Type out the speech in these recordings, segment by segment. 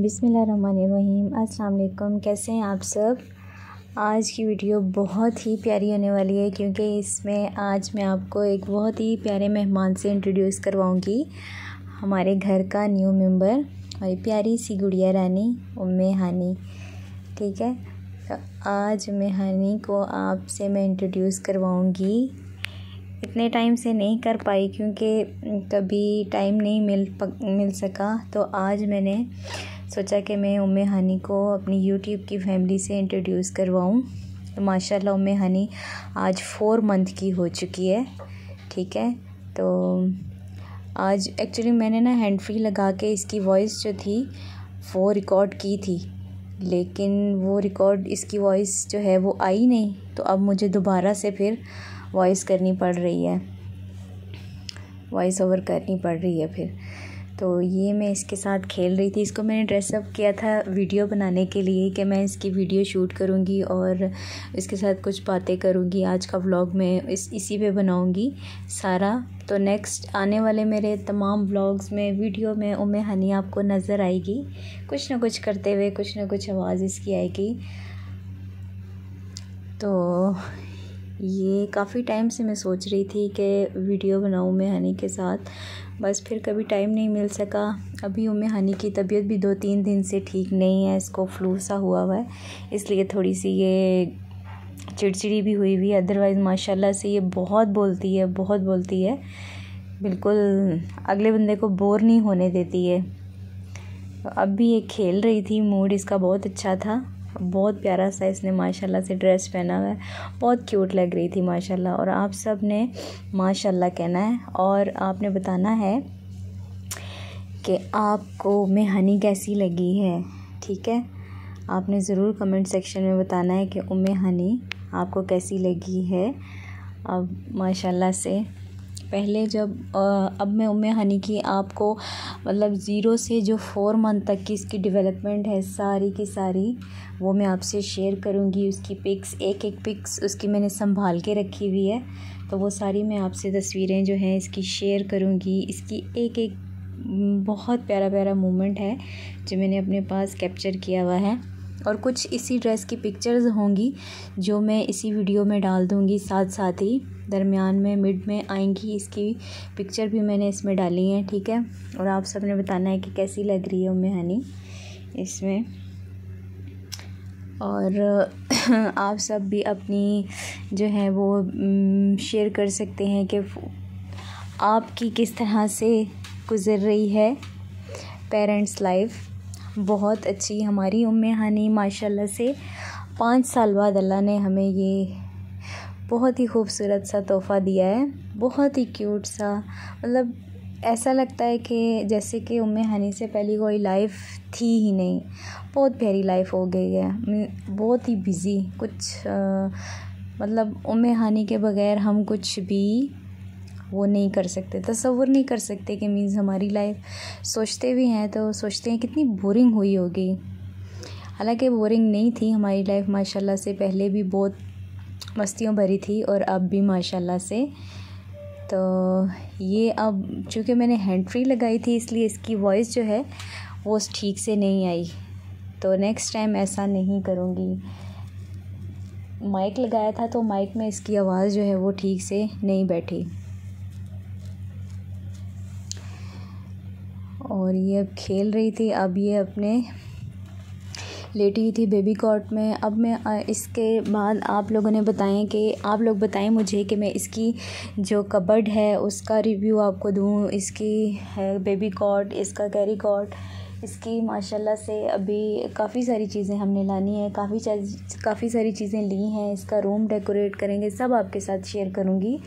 बिसमीम अस्सलाम वालेकुम कैसे हैं आप सब? आज की वीडियो बहुत ही प्यारी होने वाली है क्योंकि इसमें आज मैं आपको एक बहुत ही प्यारे मेहमान से इंट्रोड्यूस करवाऊँगी। हमारे घर का न्यू मेंबर हमारी प्यारी सी गुड़िया रानी उम्मे हानी। ठीक है? तो आज उम्मे हानी को आपसे मैं इंट्रोड्यूस करवाऊँगी। इतने टाइम से नहीं कर पाई क्योंकि कभी टाइम नहीं मिल पक, मिल सका। तो आज मैंने सोचा कि मैं उम्मे हनी को अपनी यूट्यूब की फैमिली से इंट्रोड्यूस करवाऊँ। तो माशाल्लाह उम्मे हनी आज फोर मंथ की हो चुकी है, ठीक है? तो आज एक्चुअली मैंने ना हैंड फ्री लगा के इसकी वॉइस जो थी, वो रिकॉर्ड की थी। लेकिन वो रिकॉर्ड इसकी वॉइस जो है वो आई नहीं तो अब मुझे दोबारा से फिर वॉइस करनी पड़ रही है। वॉइस ओवर करनी पड़ रही है फिर। तो ये मैं इसके साथ खेल रही थी। इसको मैंने ड्रेसअप किया था वीडियो बनाने के लिए कि मैं इसकी वीडियो शूट करूँगी और इसके साथ कुछ बातें करूँगी। आज का व्लॉग मैं इस, इसी पे बनाऊँगी। सारा तो नेक्स्ट आने वाले मेरे तमाम व्लॉग्स में वीडियो में उम्मे हनी आपको नज़र आएगी। कुछ ना कुछ करते हुए, कुछ ना कुछ आवाज़ इसकी आएगी। तो ये काफ़ी टाइम से मैं सोच रही थी कि वीडियो बनाऊँ मैं हनी के साथ। बस फिर कभी टाइम नहीं मिल सका। अभी उम्मे हनी की तबीयत भी दो तीन दिन से ठीक नहीं है, इसको फ्लू सा हुआ हुआ है। इसलिए थोड़ी सी ये चिड़चिड़ी भी हुई हुई है। अदरवाइज़ माशाल्लाह से ये बहुत बोलती है, बहुत बोलती है। बिल्कुल अगले बंदे को बोर नहीं होने देती है। अब भी ये खेल रही थी मूड इसका बहुत अच्छा था। बहुत प्यारा सा इसने माशाल्लाह से ड्रेस पहना हुआ है। बहुत क्यूट लग रही थी माशाल्लाह। और आप सबने माशाल्लाह कहना है। और आपने बताना है कि आपको मैं हनी कैसी लगी है, ठीक है? आपने ज़रूर कमेंट सेक्शन में बताना है कि उम्मे हनी आपको कैसी लगी है। अब माशाल्लाह से पहले जब अब मैं उम्मे हनी की आपको मतलब ज़ीरो से जो फ़ोर मंथ तक की इसकी डेवलपमेंट है, सारी की सारी, वो मैं आपसे शेयर करूँगी। उसकी पिक्स एक एक पिक्स उसकी मैंने संभाल के रखी हुई है। तो वो सारी मैं आपसे तस्वीरें जो हैं इसकी शेयर करूँगी। इसकी एक एक बहुत प्यारा प्यारा मोमेंट है, जो मैंने अपने पास कैप्चर किया हुआ है। और कुछ इसी ड्रेस की पिक्चर्स होंगी, जो मैं इसी वीडियो में डाल दूँगी साथ साथ ही। दरमियान में मिड में आएँगी, इसकी पिक्चर भी मैंने इसमें डाली है, ठीक है? और आप सबने बताना है कि कैसी लग रही है उम्मे हनी इसमें। और आप सब भी अपनी जो है वो शेयर कर सकते हैं कि आपकी किस तरह से गुज़र रही है पेरेंट्स लाइफ बहुत अच्छी हमारी उम्मे हानी माशाल्लाह से। पाँच साल बाद अल्लाह ने हमें ये बहुत ही खूबसूरत सा तोहफ़ा दिया है। बहुत ही क्यूट सा। मतलब ऐसा लगता है कि जैसे कि उम्मे हनी से पहली कोई लाइफ थी ही नहीं। बहुत प्यारी लाइफ हो गई है। बहुत ही बिज़ी कुछ आ, मतलब उम्मे हानी के बग़ैर हम कुछ भी वो नहीं कर सकते तसव्वुर नहीं कर सकते कि मीन्स हमारी लाइफ सोचते भी हैं तो सोचते हैं कितनी बोरिंग हुई होगी। हालाँकि बोरिंग नहीं थी हमारी लाइफ माशाल्लाह से पहले भी बहुत मस्तियों भरी थी और अब भी माशाल्लाह से। तो ये अब चूँकि मैंने हैंड फ्री लगाई थी इसलिए इसकी वॉइस जो है वो ठीक से नहीं आई। तो नेक्स्ट टाइम ऐसा नहीं करूँगी। माइक लगाया था तो माइक में इसकी आवाज़ जो है वो ठीक से नहीं बैठी। और ये अब खेल रही थी, अब ये अपने लेटी हुई थी बेबी कॉट में। अब मैं इसके बाद आप लोगों ने बताएँ कि, आप लोग बताएँ मुझे कि मैं इसकी जो कबर्ड है, उसका रिव्यू आपको दूँ। इसकी है बेबी कॉट इसका कैरी कॉट इसकी माशाल्लाह से अभी काफ़ी सारी चीज़ें हमने लानी है। काफ़ी काफ़ी सारी चीज़ें ली हैं। इसका रूम डेकोरेट करेंगे, सब आपके साथ शेयर करूँगी।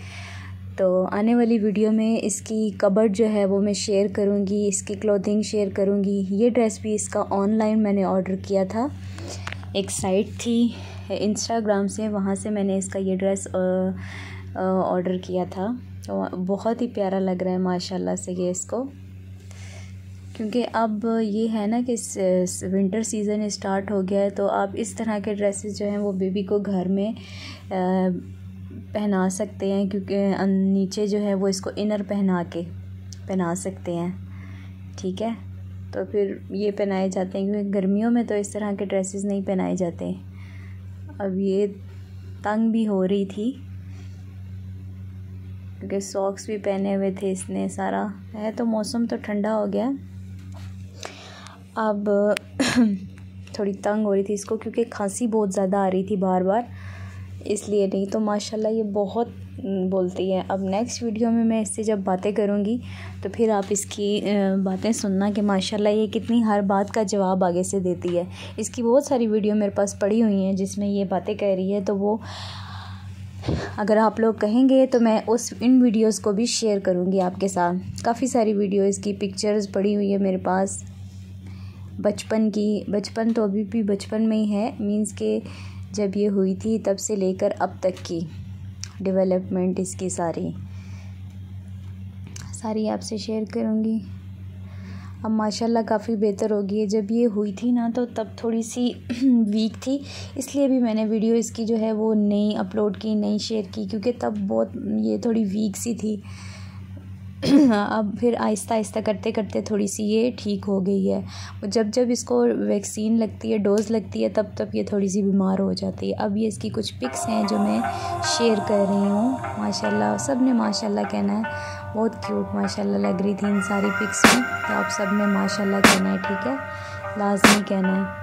तो आने वाली वीडियो में इसकी कबर्ड जो है वो मैं शेयर करूँगी, इसकी क्लोथिंग शेयर करूँगी। ये ड्रेस भी इसका ऑनलाइन मैंने ऑर्डर किया था। एक साइट थी, इंस्टाग्राम से, वहाँ से मैंने इसका ये ड्रेस ऑर्डर किया था। तो बहुत ही प्यारा लग रहा है, माशाल्लाह से ये इसको। क्योंकि अब ये है ना कि विंटर सीज़न स्टार्ट हो गया है तो आप इस तरह के ड्रेसेस जो हैं वो बेबी को घर में पहना सकते हैं क्योंकि नीचे जो है वो इसको इनर पहना के पहना सकते हैं। ठीक है? तो फिर ये पहनाए जाते हैं, क्योंकि गर्मियों में तो इस तरह के ड्रेसेस नहीं पहनाए जाते। अब ये तंग भी हो रही थी, क्योंकि सॉक्स भी पहने हुए थे इसने सारा। है तो मौसम तो ठंडा हो गया। अब थोड़ी तंग हो रही थी इसको, क्योंकि खांसी बहुत ज़्यादा आ रही थी बार बार। इसलिए नहीं तो माशाल्लाह ये बहुत बोलती है। अब नेक्स्ट वीडियो में मैं इससे जब बातें करूँगी तो फिर आप इसकी बातें सुनना कि माशाल्लाह ये कितनी हर बात का जवाब आगे से देती है। इसकी बहुत सारी वीडियो मेरे पास पड़ी हुई हैं, जिसमें ये बातें कह रही है तो वो, अगर आप लोग कहेंगे तो मैं उस, इन वीडियोस को भी शेयर करूँगी आपके साथ। काफ़ी सारी वीडियो इसकी पिक्चर्स पड़ी हुई है मेरे पास। बचपन की, बचपन तो अभी भी बचपन में ही है मींस के जब ये हुई थी तब से लेकर अब तक की डेवलपमेंट इसकी सारी। सारी आपसे शेयर करूँगी। अब माशाल्लाह काफ़ी बेहतर हो गई है। जब ये हुई थी ना तो तब थोड़ी सी वीक थी। इसलिए भी मैंने वीडियो इसकी जो है वो नहीं अपलोड की, नहीं शेयर की, क्योंकि तब बहुत ये थोड़ी वीक सी थी। अब फिर आहिस्ता आहिस्ता करते करते थोड़ी सी ये ठीक हो गई है। और जब जब इसको वैक्सीन लगती है, डोज़ लगती है, तब तब ये थोड़ी सी बीमार हो जाती है। अब ये इसकी कुछ पिक्स हैं जो मैं शेयर कर रही हूँ। माशाल्लाह सबने माशाल्लाह कहना है। बहुत क्यूट माशाल्लाह लग रही थी इन सारी पिक्स में। तो आप सबने माशाल्लाह कहना है, ठीक है? लाजमी कहना है।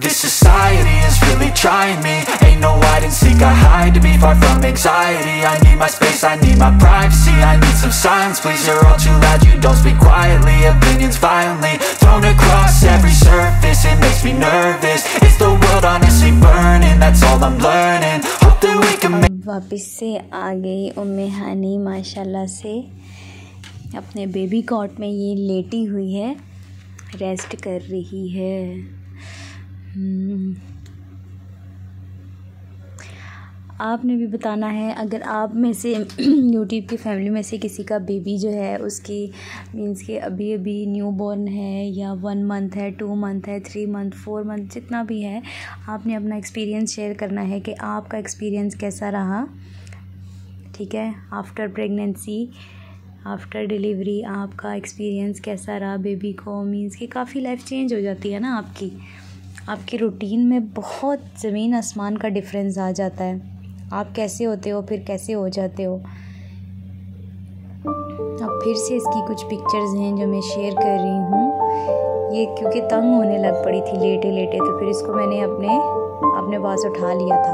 this society is really trying me Ain't no hide and seek, I hide to be far from anxiety I need my space, I need my privacy I need some silence, please, you're all too loud You don't speak quietly, opinions violently Thrown across every surface, it makes me nervous It's the world honestly burning, that's all I'm learning Hope that we can make वापस से आ गई उम्मे हानी माशाल्लाह से अपने baby cot में ये लेटी हुई है रेस्ट कर रही है हम्म। आपने भी बताना है, अगर आप में से यूट्यूब की फैमिली में से किसी का बेबी जो है, उसकी मींस के अभी अभी न्यू बॉर्न है या वन मंथ है टू मंथ है थ्री मंथ फोर मंथ जितना भी है, आपने अपना एक्सपीरियंस शेयर करना है कि आपका एक्सपीरियंस कैसा रहा। ठीक है? आफ्टर प्रेगनेंसी आफ्टर डिलीवरी आपका एक्सपीरियंस कैसा रहा बेबी को? मीन्स कि काफ़ी लाइफ चेंज हो जाती है ना आपकी। आपकी रूटीन में बहुत ज़मीन आसमान का डिफरेंस आ जाता है। आप कैसे होते हो, फिर कैसे हो जाते हो? अब फिर से इसकी कुछ पिक्चर्स हैं जो मैं शेयर कर रही हूँ। ये क्योंकि तंग होने लग पड़ी थी लेटे लेटे तो फिर इसको मैंने अपने अपने पास उठा लिया था।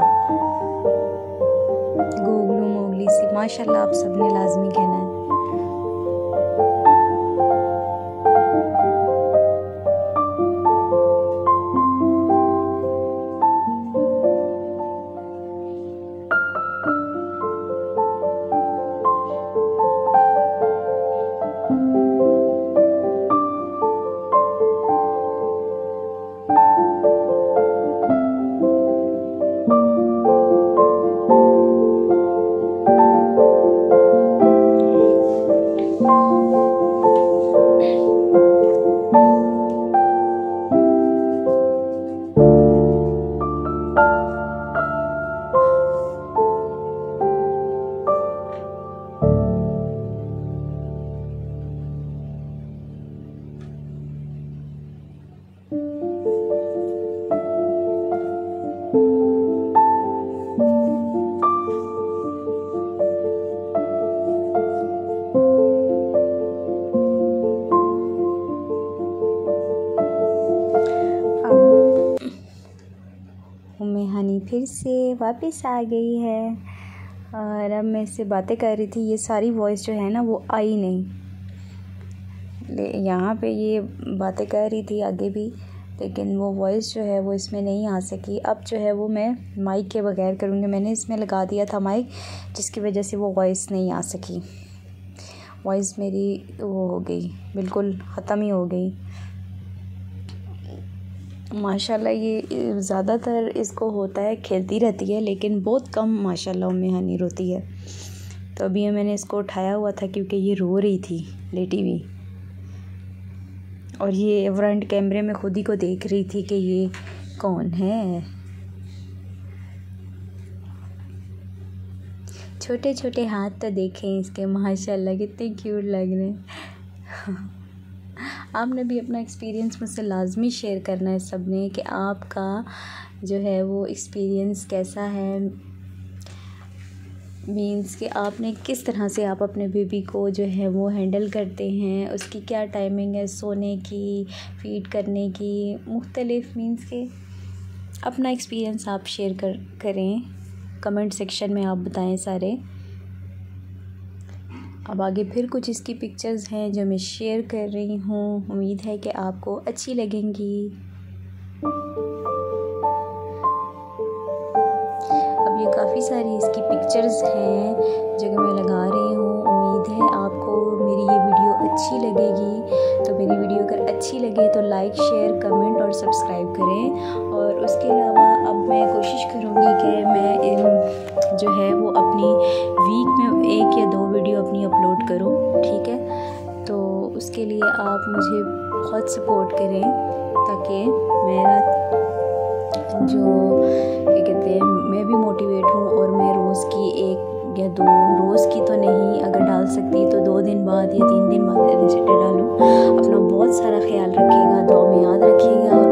गोगलू मोगली सी, माशाल्लाह आप सबने लाजमी कहना है। फिर से वापस आ गई है। और अब मैं इससे बातें कर रही थी, ये सारी वॉइस जो है ना, वो आई नहीं। यहाँ पे ये बातें कर रही थी आगे भी, लेकिन वो वॉइस जो है, वो इसमें नहीं आ सकी। अब जो है वो मैं माइक के बगैर करूँगी। मैंने इसमें लगा दिया था माइक जिसकी वजह से वो वॉइस नहीं आ सकी। वॉइस मेरी वो हो गई, बिल्कुल ख़त्म ही हो गई। माशाल्लाह ये ज़्यादातर इसको होता है, खेलती रहती है, लेकिन बहुत कम माशाल्लाह में हनी रोती है। तो अभी ये मैंने इसको उठाया हुआ था क्योंकि ये रो रही थी, लेटी हुई। और ये फ्रंट कैमरे में खुद ही को देख रही थी कि ये कौन है। छोटे छोटे हाथ तो देखें इसके, माशाल्लाह कितने क्यूट लग रहे हैं। आपने भी अपना एक्सपीरियंस मुझसे लाजमी शेयर करना है सबने कि आपका जो है वो एक्सपीरियंस कैसा है? मीन्स कि आपने किस तरह से आप अपने बेबी को जो है वो हैंडल करते हैं? उसकी क्या टाइमिंग है सोने की फ़ीड करने की? मुख्तलिफ़ मीन्स के अपना एक्सपीरियंस आप शेयर कर, करें। कमेंट सेक्शन में आप बताएँ सारे। अब आगे फिर कुछ इसकी पिक्चर्स हैं जो मैं शेयर कर रही हूँ। उम्मीद है कि आपको अच्छी लगेंगी। अब ये काफ़ी सारी इसकी पिक्चर्स हैं जो कि मैं लगा रही हूँ। उम्मीद है आपको मेरी ये वीडियो अच्छी लगेगी। तो मेरी वीडियो अगर अच्छी लगे तो लाइक शेयर कमेंट और सब्सक्राइब करें। और उसके अलावा अब मैं कोशिश करूँगी कि मैं जो है वो अपनी वीक में एक या दो वीडियो अपनी अपलोड करूँ, ठीक है? तो उसके लिए आप मुझे बहुत सपोर्ट करें ताकि मेरा जो, क्या कहते हैं, मैं भी मोटिवेट हूँ और मैं रोज़ की एक या दो, रोज़ की तो नहीं, अगर डाल सकती तो दो दिन बाद या तीन दिन बाद डालूँ। अपना बहुत सारा ख्याल रखेगा दो में याद रखेगा